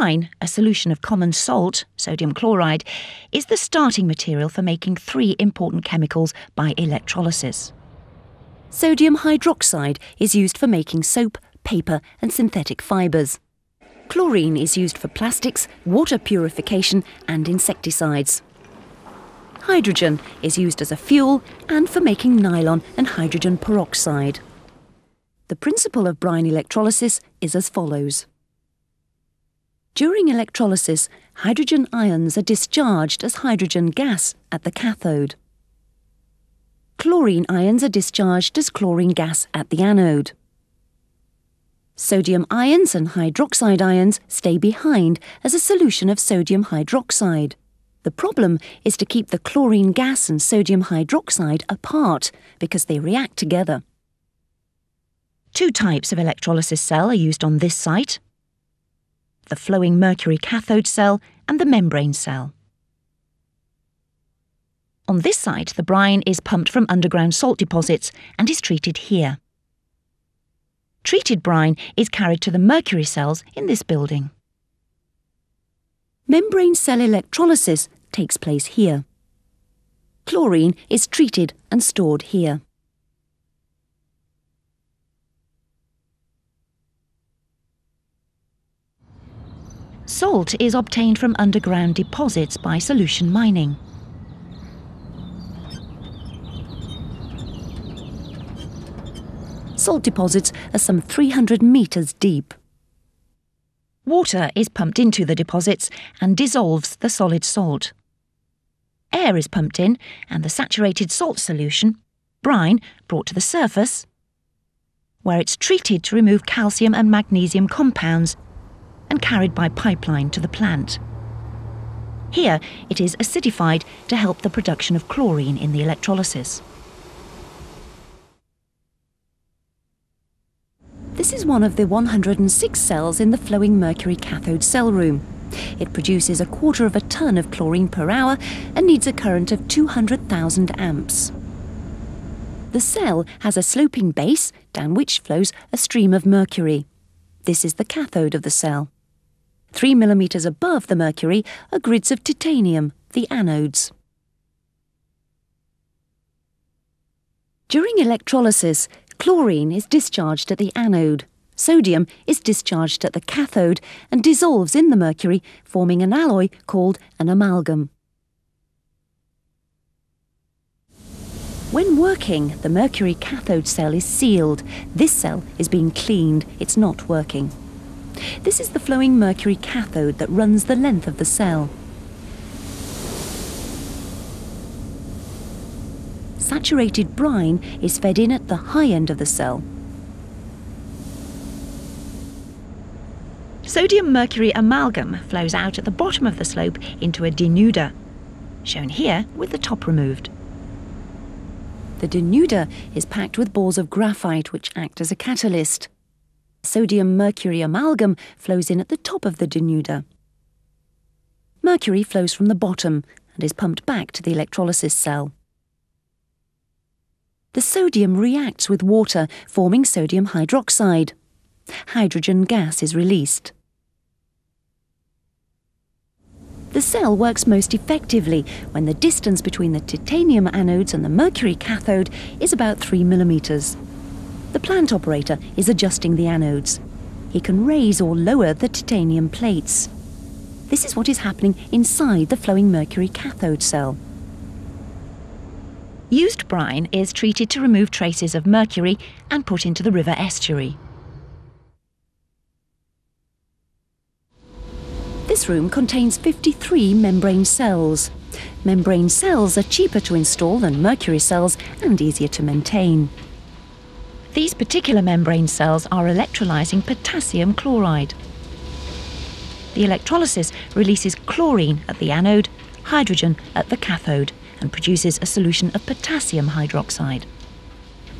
Brine, a solution of common salt, sodium chloride, is the starting material for making three important chemicals by electrolysis. Sodium hydroxide is used for making soap, paper, and synthetic fibres. Chlorine is used for plastics, water purification, and insecticides. Hydrogen is used as a fuel and for making nylon and hydrogen peroxide. The principle of brine electrolysis is as follows. During electrolysis, hydrogen ions are discharged as hydrogen gas at the cathode. Chloride ions are discharged as chlorine gas at the anode. Sodium ions and hydroxide ions stay behind as a solution of sodium hydroxide. The problem is to keep the chlorine gas and sodium hydroxide apart because they react together. Two types of electrolysis cell are used on this site the flowing mercury cathode cell and the membrane cell. On this site, the brine is pumped from underground salt deposits and is treated here. Treated brine is carried to the mercury cells in this building. Membrane cell electrolysis takes place here. Chlorine is treated and stored here. Salt is obtained from underground deposits by solution mining. Salt deposits are some 300 metres deep. Water is pumped into the deposits and dissolves the solid salt. Air is pumped in and the saturated salt solution, brine, brought to the surface, where it's treated to remove calcium and magnesium compounds and carried by pipeline to the plant. Here, it is acidified to help the production of chlorine in the electrolysis. This is one of the 106 cells in the flowing mercury cathode cell room. It produces a quarter of a ton of chlorine per hour and needs a current of 200,000 amps. The cell has a sloping base down which flows a stream of mercury. This is the cathode of the cell. Three millimetres above the mercury are grids of titanium, the anodes. During electrolysis, Chlorine is discharged at the anode. Sodium is discharged at the cathode and dissolves in the mercury, forming an alloy called an amalgam. When working, the mercury cathode cell is sealed. This cell is being cleaned, it's not working. This is the flowing mercury cathode that runs the length of the cell. saturated brine is fed in at the high end of the cell. Sodium mercury amalgam flows out at the bottom of the slope into a denuder, shown here with the top removed. The denuder is packed with balls of graphite which act as a catalyst. Sodium mercury amalgam flows in at the top of the denuder. Mercury flows from the bottom and is pumped back to the electrolysis cell. The sodium reacts with water, forming sodium hydroxide. Hydrogen gas is released. The cell works most effectively when the distance between the titanium anodes and the mercury cathode is about 3 millimetres. The plant operator is adjusting the anodes. He can raise or lower the titanium plates. This is what is happening inside the flowing mercury cathode cell. Used brine is treated to remove traces of mercury and put into the river estuary. This room contains 53 membrane cells. Membrane cells are cheaper to install than mercury cells and easier to maintain. These particular membrane cells are electrolyzing potassium chloride. The electrolysis releases chlorine at the anode, hydrogen at the cathode and produces a solution of potassium hydroxide.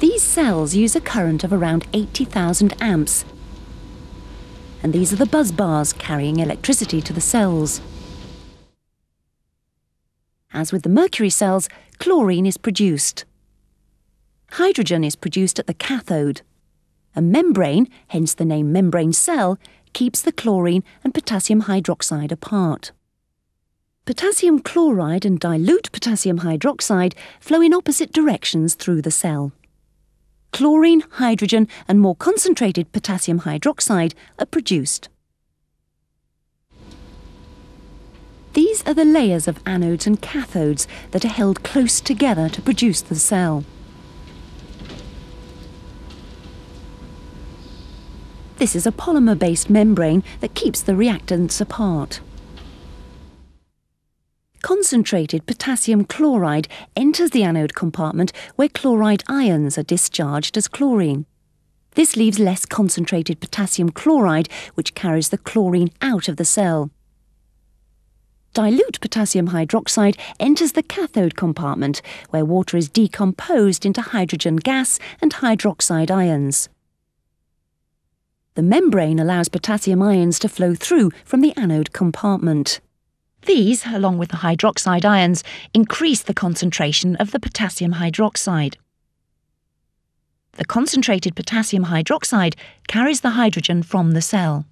These cells use a current of around 80,000 amps, and these are the bus bars carrying electricity to the cells. As with the mercury cells, chlorine is produced. Hydrogen is produced at the cathode. A membrane, hence the name membrane cell, keeps the chlorine and potassium hydroxide apart. Potassium chloride and dilute potassium hydroxide flow in opposite directions through the cell. Chlorine, hydrogen and more concentrated potassium hydroxide are produced. These are the layers of anodes and cathodes that are held close together to produce the cell. This is a polymer-based membrane that keeps the reactants apart. Concentrated potassium chloride enters the anode compartment where chloride ions are discharged as chlorine. This leaves less concentrated potassium chloride, which carries the chlorine out of the cell. Dilute potassium hydroxide enters the cathode compartment, where water is decomposed into hydrogen gas and hydroxide ions. The membrane allows potassium ions to flow through from the anode compartment. These, along with the hydroxide ions, increase the concentration of the potassium hydroxide. The concentrated potassium hydroxide carries the hydrogen from the cell.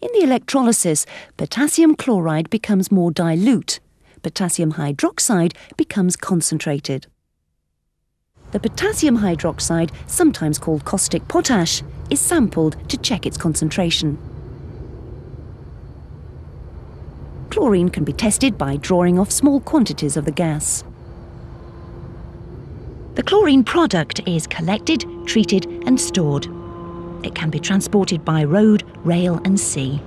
In the electrolysis, potassium chloride becomes more dilute. Potassium hydroxide becomes concentrated. The potassium hydroxide, sometimes called caustic potash, is sampled to check its concentration. Chlorine can be tested by drawing off small quantities of the gas. The chlorine product is collected, treated and stored. It can be transported by road, rail and sea.